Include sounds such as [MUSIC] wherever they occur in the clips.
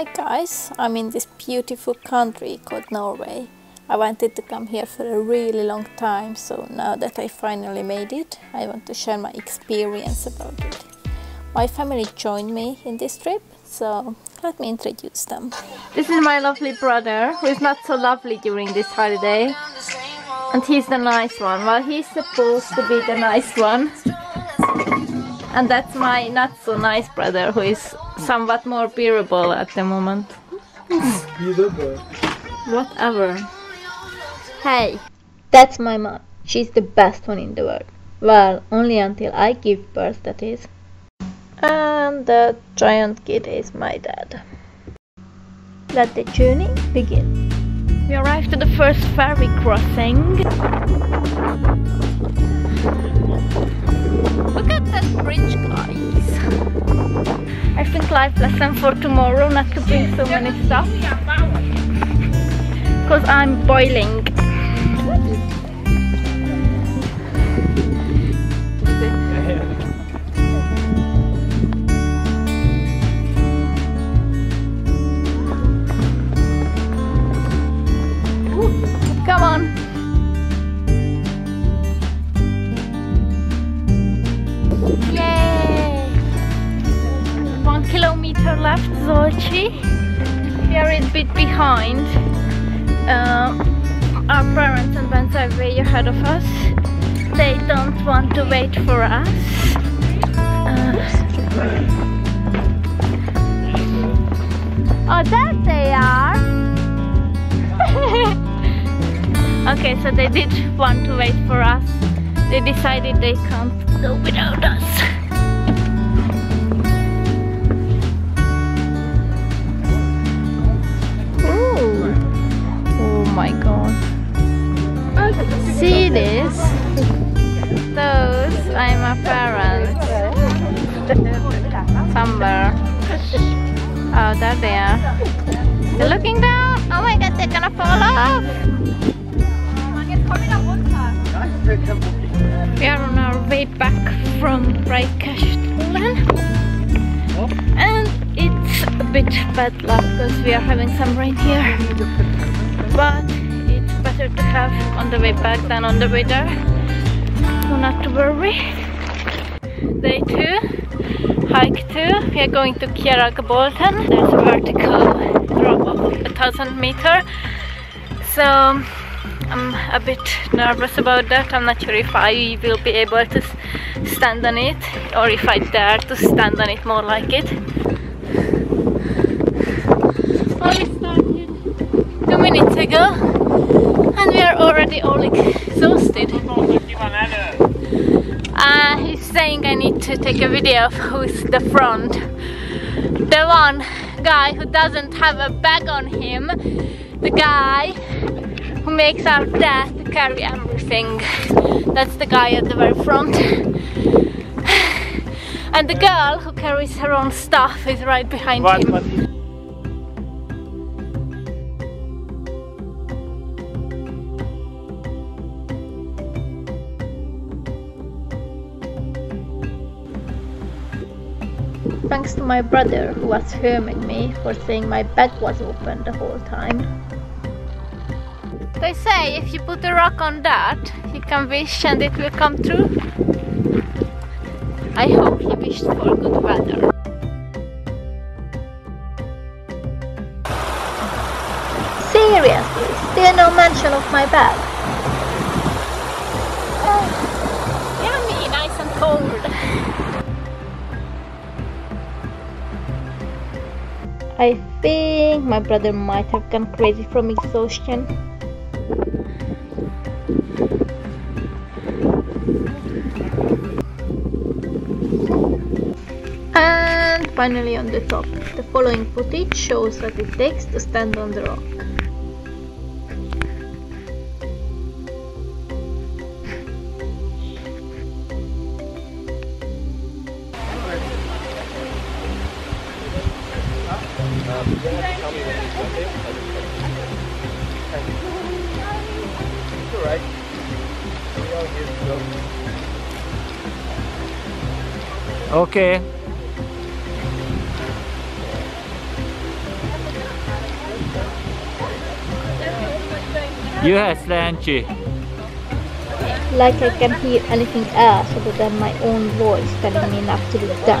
Hi guys, I'm in this beautiful country called Norway. I wanted to come here for a really long time, so now that I finally made it, I want to share my experience about it. My family joined me in this trip, so let me introduce them. This is my lovely brother, who is not so lovely during this holiday. And he's the nice one. Well, he's supposed to be the nice one. And that's my not so nice brother, who is somewhat more bearable at the moment. Whatever. Hey, that's my mom. She's the best one in the world. Well, only until I give birth, that is. And the giant kid is my dad. Let the journey begin. We arrived at the first ferry crossing. Life lesson for tomorrow not to bring so many stuff. Because I'm boiling. Uh, our parents and Bens are way ahead of us. They don't want to wait for us. Uh, oh, there they are! [LAUGHS] Okay, so they did want to wait for us. They decided they can't go without us. My god. See this? Those are my parents. Somewhere. Oh, there they are. They're looking down. Oh my god, they're gonna fall off. We are on our way back from Preikestolen and it's a bit bad luck because we are having some rain here but it's better to have on the way back than on the way there. So not to worry. Day two hike two. We are going to Kjeragbolten there's a vertical drop of a thousand meter. So I'm a bit nervous about that. I'm not sure if I will be able to stand on it or if I dare to stand on it more like it. I started two ago and we are already all exhausted. Uh, he's saying I need to take a video of who's the front. The one guy who doesn't have a bag on him. The guy who makes our dad carry everything. That's the guy at the very front. [SIGHS] And the girl who carries her own stuff is right behind What, him. what? Thanks to my brother who was filming me for saying my bag was open the whole time. They say if you put a rock on that, you can wish and it will come true. I hope he wished for good weather. Seriously, still no mention of my bag. Oh, yummy, nice and cold. I think my brother might have gone crazy from exhaustion. And finally on the top, the following footage shows what it takes to stand on the rock. Okay. You have Slanchi. Like I can hear anything else other than my own voice telling me not to look down.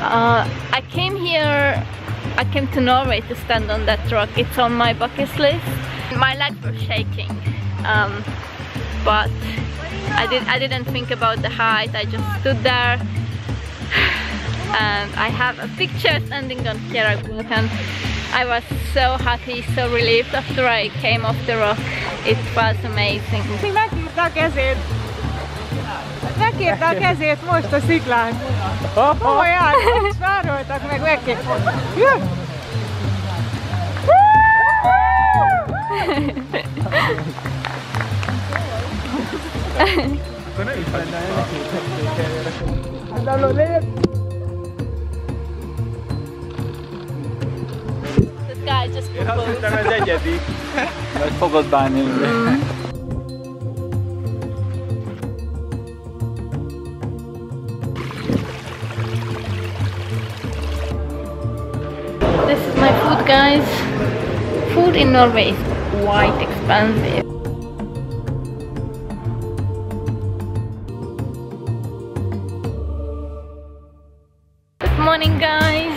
Uh, I came here, I came to Norway to stand on that rock. It's on my bucket list. My legs were shaking, um, but I did. I didn't think about the height. I just stood there, [SIGHS] and I have a picture standing on Kjeragbolten. I was so happy, so relieved after I came off the rock. It was amazing. megkérte a kezét most a sziklán. Hova jár? Vároltak meg, megkérte. Jö! Akkor nem is lenne, nem készítették erre. Hát, de lép! Guy just Én azt hittem, ez egyedik. Vagy fogod bánni. Mm. Guys. Food in Norway is quite expensive. Good morning, guys.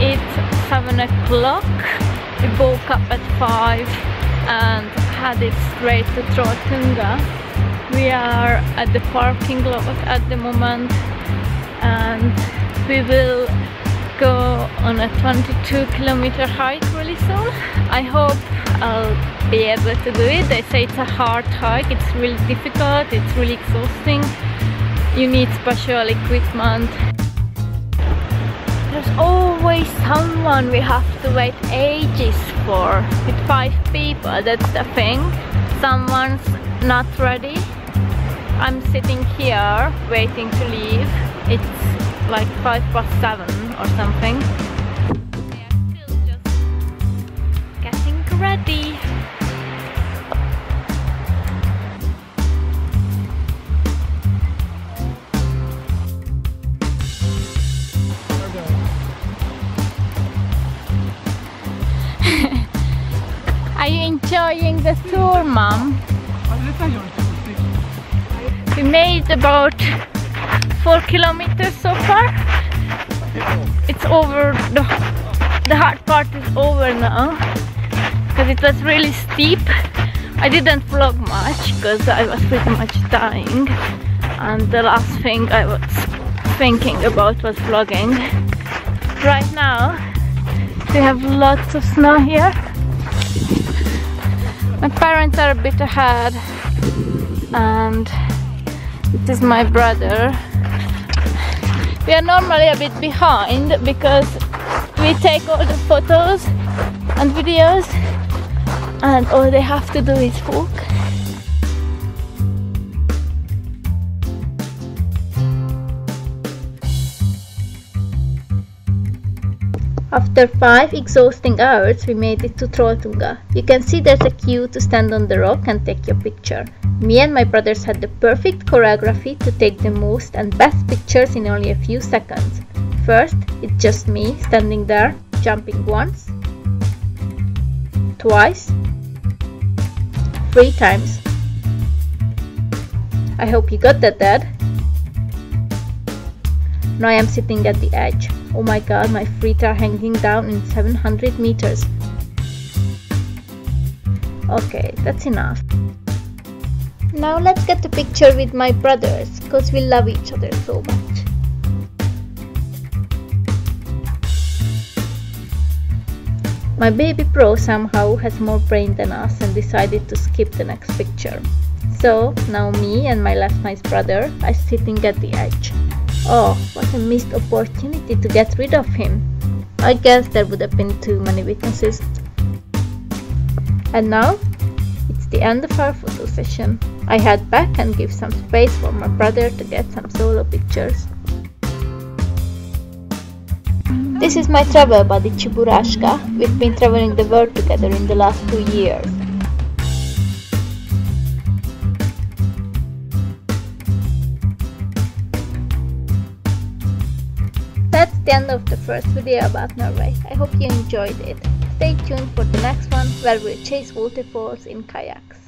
It's seven o'clock. We woke up at five and headed straight to Trolltunga. We are at the parking lot at the moment and we will go on a 22 kilometer hike really soon. I hope I'll be able to do it. They say it's a hard hike, it's really difficult, it's really exhausting. You need special equipment. There's always someone we have to wait ages for. With five people, that's the thing. Someone's not ready. I'm sitting here waiting to leave. It's like five past seven or something. They are still just getting ready. Are you enjoying the tour, Mom? We made about four kilometers so far. It's over the the hard part is over now because it was really steep. I didn't vlog much because I was pretty much dying, and the last thing I was thinking about was vlogging. Right now, we have lots of snow here. My parents are a bit ahead, and this is my brother. We are normally a bit behind because we take all the photos and videos, and all they have to do is walk. After five exhausting hours, we made it to Trolltunga. You can see there's a queue to stand on the rock and take your picture. Me and my brothers had the perfect choreography to take the most and best pictures in only a few seconds. First, it's just me standing there, jumping once, twice, three times. I hope you got that, Dad. Now I am sitting at the edge. Oh my god, my feet are hanging down in 700 meters. Okay, that's enough. Now let's get a picture with my brothers, because we love each other so much. My baby pro somehow has more brain than us and decided to skip the next picture. So now me and my last nice brother are sitting at the edge. Oh, what a missed opportunity to get rid of him. I guess there would have been too many witnesses. And now, it's the end of our photo session. I head back and give some space for my brother to get some solo pictures. This is my travel buddy Cheburashka. We've been traveling the world together in the last two years. The end of the first video about Norway. I hope you enjoyed it. Stay tuned for the next one where we'll chase waterfalls in kayaks.